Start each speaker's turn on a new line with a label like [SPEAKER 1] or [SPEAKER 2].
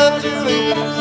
[SPEAKER 1] Julie.